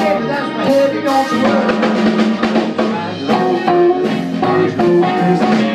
Heavy, don't you worry. I know, I know,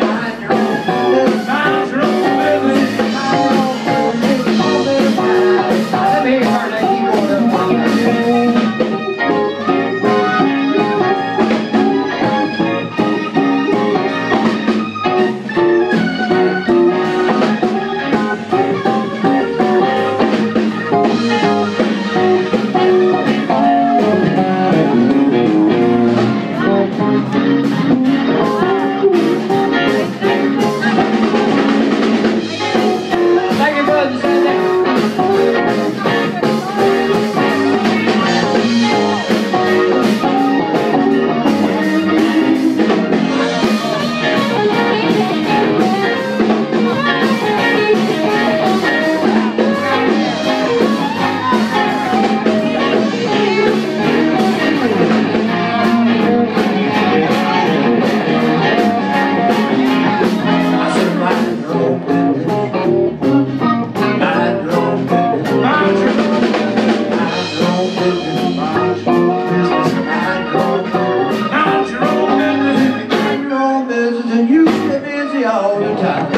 all the time.